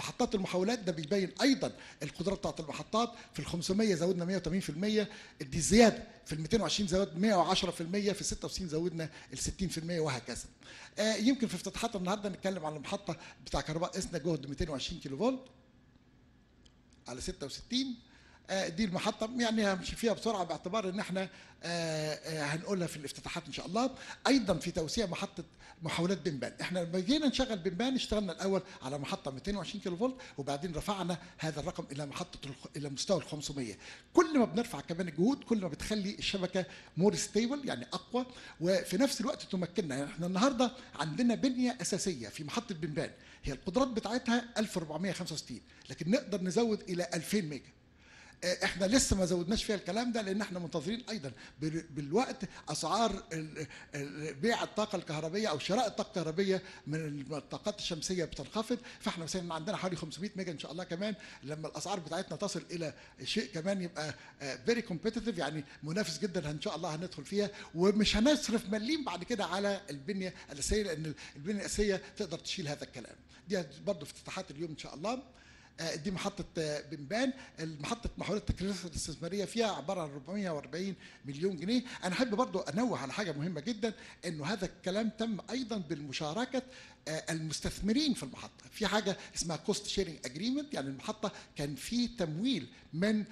محطات المحاولات ده بيبين أيضا القدرات بتاعت المحطات في ال 500 زودنا 180% دي زياده في ال 220 زودنا 110% في ال 66 زودنا ال 60% وهكذا. آه يمكن في افتتاحات النهارده نتكلم عن المحطة بتاع كهرباء إسنا جهد 220 كيلو فولت على 66 آه، دي المحطة. يعني همشي فيها بسرعة باعتبار إن إحنا آه، آه، هنقولها في الافتتاحات إن شاء الله. أيضا في توسيع محطة محاولات بنبان. إحنا لما جينا نشغل بنبان اشتغلنا الأول على محطة 220 كيلو فولت وبعدين رفعنا هذا الرقم إلى محطة الخ- إلى مستوى ال 500 كل ما بنرفع كمان الجهود كل ما بتخلي الشبكة more stable يعني أقوى. وفي نفس الوقت تمكننا. يعني إحنا النهارده عندنا بنية أساسية في محطة بنبان. هي القدرات بتاعتها 1465 لكن نقدر نزود إلى 2000 ميجا. آه، إحنا لسه ما زودناش فيها الكلام ده لأن إحنا منتظرين أيضا بال- بالوقت أسعار بيع الطاقة الكهربية أو شراء الطاقة الكهربية من الطاقات الشمسية بتنخفض. فإحنا مثلا عندنا حوالي 500 ميجا إن شاء الله كمان. لما الأسعار بتاعتنا تصل إلى شيء كمان يبقى very competitive يعني منافس جدا إن شاء الله هندخل فيها. ومش هنصرف مليم بعد كده على البنية الأساسية لأن البنية الأساسية تقدر تشيل هذا الكلام. دي برضه افتتاحات اليوم إن شاء الله. آه، دي محطة آه، بنبان. محطة محولات التكلفة الاستثمارية فيها عبارة عن 440 مليون جنيه. أنا أحب برضو أنوه على حاجة مهمة جدا أنه هذا الكلام تم أيضا بالمشاركة آه، المستثمرين في المحطة. في حاجة اسمها cost sharing agreement يعني المحطة كان في تمويل من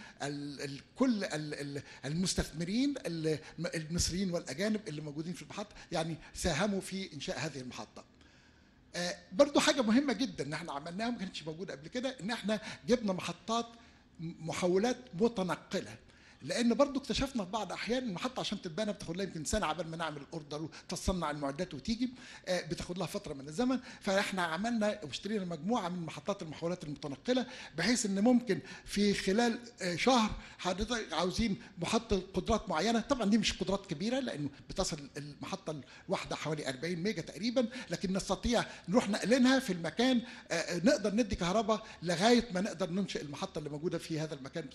كل ال ال المستثمرين ال- المصريين والأجانب اللي موجودين في المحطة يعني ساهموا في إنشاء هذه المحطة. آه، برضو حاجة مهمة جدا إن إحنا عملناها ما كانتش موجودة قبل كده إن إحنا جبنا محطات محولات متنقلة. لأن برضو اكتشفنا في بعض الاحيان المحطه عشان تتبنى بتاخد لها يمكن سنة عبال ما نعمل اوردر وتصنع المعدات وتيجي آه، بتاخد لها فترة من الزمن. فإحنا عملنا واشترينا مجموعة من محطات المحولات المتنقلة بحيث إن ممكن في خلال آه، شهر حضرتك عاوزين محطه قدرات معينة. طبعا دي مش قدرات كبيرة لأنه بتصل المحطة الواحدة حوالي 40 ميجا تقريبا لكن نستطيع نروح نقلنها في المكان آه، نقدر ندي كهرباء لغاية ما نقدر ننشئ المحطة اللي موجودة في هذا المكان.